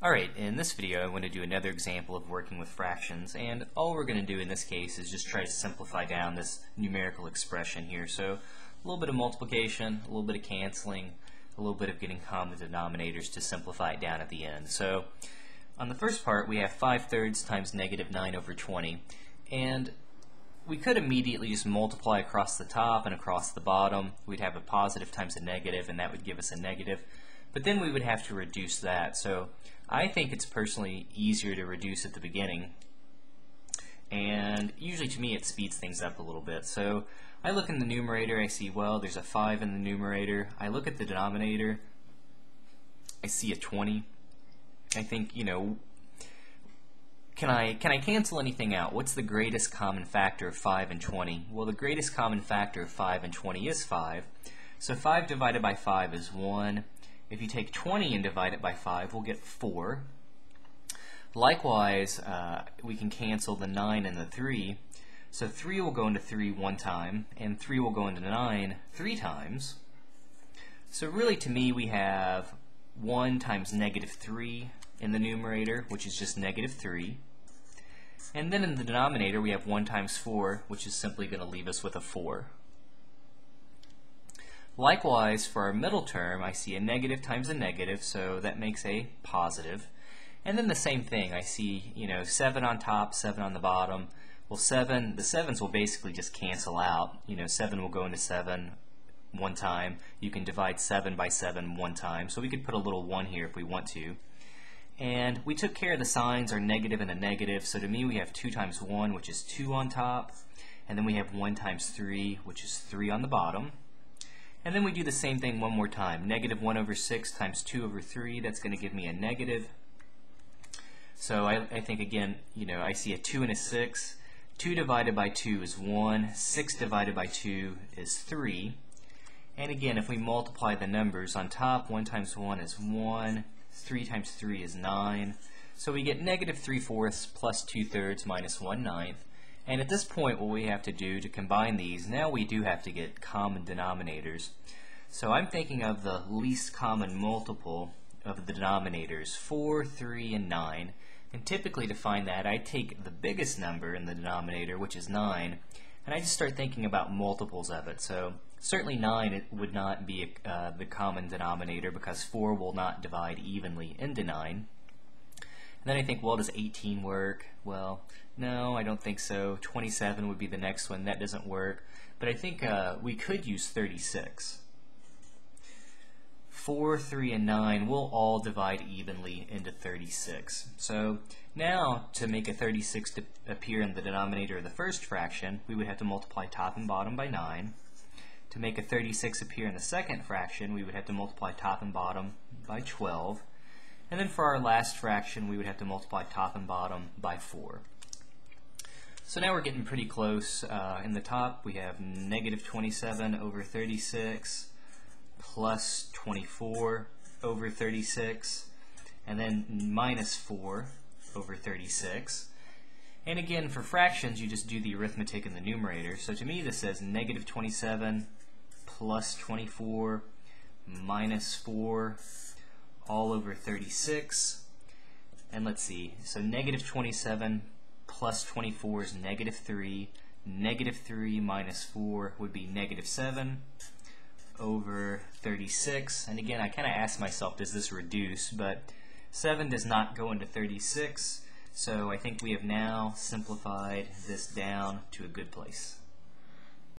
Alright, in this video I want to do another example of working with fractions and all we're going to do in this case is just try to simplify down this numerical expression here. So a little bit of multiplication, a little bit of canceling, a little bit of getting common denominators to simplify it down at the end. So on the first part we have 5 thirds times negative 9 over 20 and we could immediately just multiply across the top and across the bottom. We'd have a positive times a negative and that would give us a negative. But then we would have to reduce that. So I think it's personally easier to reduce at the beginning. And usually to me it speeds things up a little bit. So I look in the numerator, I see, well, there's a 5 in the numerator. I look at the denominator, I see a 20. I think, you know, can I, can I cancel anything out? What's the greatest common factor of 5 and 20? Well, the greatest common factor of 5 and 20 is 5. So 5 divided by 5 is 1. If you take 20 and divide it by 5, we'll get 4. Likewise, uh, we can cancel the 9 and the 3. So 3 will go into 3 one time, and 3 will go into 9 three times. So really, to me, we have 1 times negative 3 in the numerator, which is just negative 3. And then in the denominator, we have 1 times 4, which is simply going to leave us with a 4. Likewise, for our middle term, I see a negative times a negative, so that makes a positive. And then the same thing, I see, you know, 7 on top, 7 on the bottom. Well, 7, the 7s will basically just cancel out. You know, 7 will go into 7 one time. You can divide 7 by 7 one time. So we could put a little 1 here if we want to. And we took care of the signs, are negative and a negative. So to me, we have 2 times 1, which is 2 on top. And then we have 1 times 3, which is 3 on the bottom. And then we do the same thing one more time. Negative 1 over 6 times 2 over 3, that's going to give me a negative. So I, I, think, again, you know, I see a 2 and a 6. 2 divided by 2 is 1. 6 divided by 2 is 3. And again, if we multiply the numbers on top, 1 times 1 is 1. 3 times 3 is 9. So we get negative 3 fourths plus 2 thirds minus 1 ninth. And at this point, what we have to do to combine these, now we do have to get common denominators. So I'm thinking of the least common multiple of the denominators, 4, 3, and 9. And typically to find that, I take the biggest number in the denominator, which is 9, and I just start thinking about multiples of it. So certainly 9 it would not be uh, the common denominator because 4 will not divide evenly into 9. And then I think, well, does 18 work? Well, no, I don't think so. 27 would be the next one. That doesn't work. But I think uh, we could use 36. 4, 3, and 9 will all divide evenly into 36. So now, to make a 36 to appear in the denominator of the first fraction, we would have to multiply top and bottom by 9. To make a 36 appear in the second fraction, we would have to multiply top and bottom by 12. And then for our last fraction, we would have to multiply top and bottom by 4. So now we're getting pretty close. Uh, in the top, we have negative 27 over 36 plus 24 over 36, and then minus 4 over 36. And again, for fractions, you just do the arithmetic in the numerator. So to me, this says negative 27 plus 24 minus 4 all over 36. And let's see, so negative 27 plus 24 is negative 3. Negative 3 minus 4 would be negative 7 over 36. And again, I kind of asked myself, does this reduce? But 7 does not go into 36. So I think we have now simplified this down to a good place.